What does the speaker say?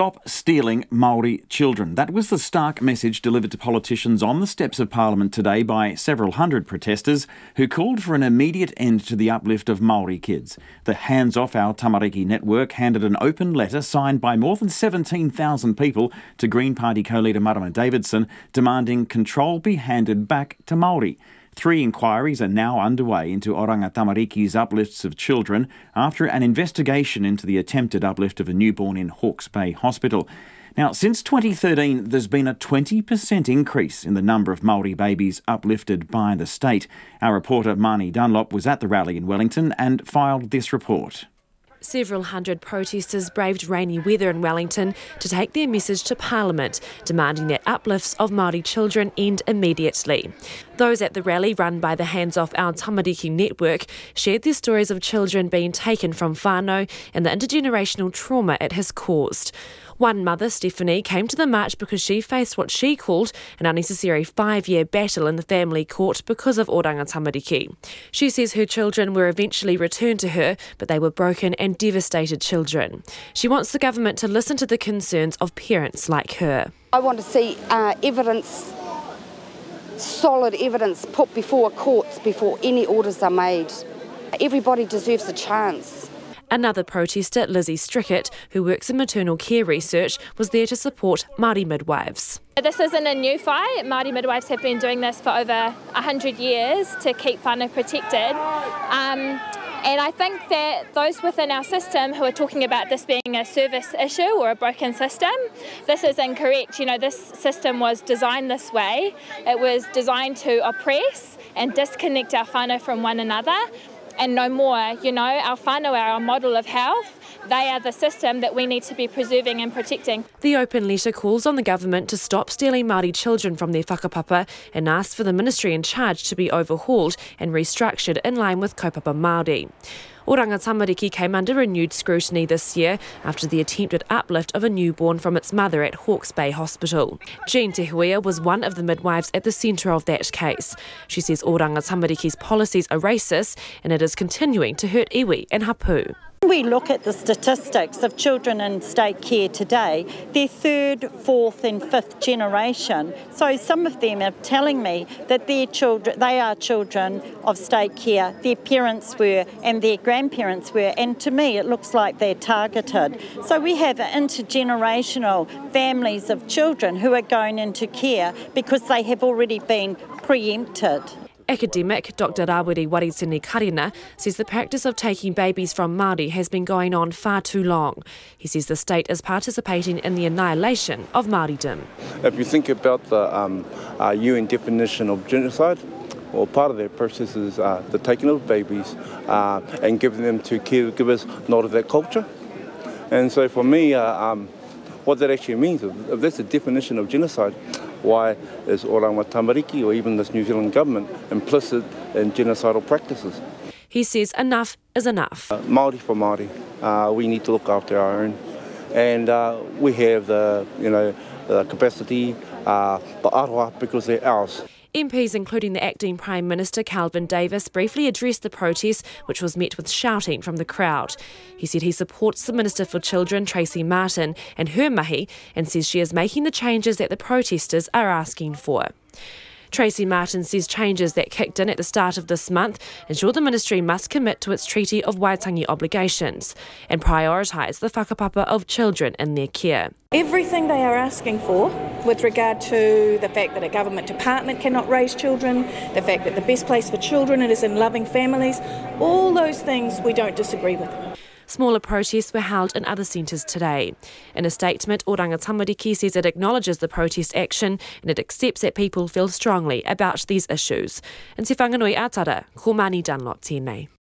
Stop stealing Maori children. That was the stark message delivered to politicians on the steps of Parliament today by several hundred protesters who called for an immediate end to the uplift of Maori kids. The Hands Off Our Tamariki network handed an open letter signed by more than 17,000 people to Green Party co-leader Marama Davidson demanding control be handed back to Maori. Three inquiries are now underway into Oranga Tamariki's uplifts of children after an investigation into the attempted uplift of a newborn in Hawke's Bay Hospital. Now, since 2013, there's been a 20% increase in the number of Maori babies uplifted by the state. Our reporter Māni Dunlop was at the rally in Wellington and filed this report. Several hundred protesters braved rainy weather in Wellington to take their message to Parliament, demanding that uplifts of Māori children end immediately. Those at the rally, run by the Hands Off Our Tamariki network, shared their stories of children being taken from whānau and the intergenerational trauma it has caused. One mother, Stephanie, came to the march because she faced what she called an unnecessary five year battle in the family court because of Oranga Tamariki. She says her children were eventually returned to her, but they were broken and devastated children. She wants the government to listen to the concerns of parents like her. I want to see uh, evidence, solid evidence, put before courts before any orders are made. Everybody deserves a chance. Another protester, Lizzie Strickett, who works in maternal care research, was there to support Māori midwives. This isn't a new fight. Māori midwives have been doing this for over 100 years to keep whānau protected. Um, and I think that those within our system who are talking about this being a service issue or a broken system, this is incorrect. You know, this system was designed this way. It was designed to oppress and disconnect our whānau from one another and no more. You know, our whānau are our model of health. They are the system that we need to be preserving and protecting. The open letter calls on the government to stop stealing Māori children from their whakapapa and asks for the ministry in charge to be overhauled and restructured in line with kaupapa Māori. Oranga Tamariki came under renewed scrutiny this year after the attempted uplift of a newborn from its mother at Hawke's Bay Hospital. Jean Te Huia was one of the midwives at the centre of that case. She says Oranga Tamariki's policies are racist and it is continuing to hurt iwi and hapu. When we look at the statistics of children in state care today, they're third, fourth and fifth generation. So some of them are telling me that their children they are children of state care, their parents were and their grandparents were, and to me it looks like they're targeted. So we have intergenerational families of children who are going into care because they have already been preempted. Academic Dr Rawiri Waretini-Karena says the practice of taking babies from Māori has been going on far too long. He says the state is participating in the annihilation of Māoridom. If you think about the um, uh, UN definition of genocide, well, part of that process is uh, the taking of babies uh, and giving them to caregivers not of that culture. And so for me, uh, um, what that actually means, if that's the definition of genocide, why is Oranga Tamariki or even this New Zealand government implicit in genocidal practices? He says enough is enough. Uh, Māori for Māori, uh, we need to look after our own. And uh, we have the, you know, the capacity, uh, the aroha, because they're ours. MPs, including the acting Prime Minister Kelvin Davis, briefly addressed the protest, which was met with shouting from the crowd. He said he supports the Minister for Children, Tracey Martin, and her mahi, and says she is making the changes that the protesters are asking for. Tracey Martin says changes that kicked in at the start of this month ensure the ministry must commit to its Treaty of Waitangi obligations and prioritise the whakapapa of children in their care. Everything they are asking for with regard to the fact that a government department cannot raise children, the fact that the best place for children is in loving families, all those things we don't disagree with. Smaller protests were held in other centres today. In a statement, Oranga Tamariki says it acknowledges the protest action and it accepts that people feel strongly about these issues. In Te Whanganui-a-Tara, ko Mani Dunlop tēnei.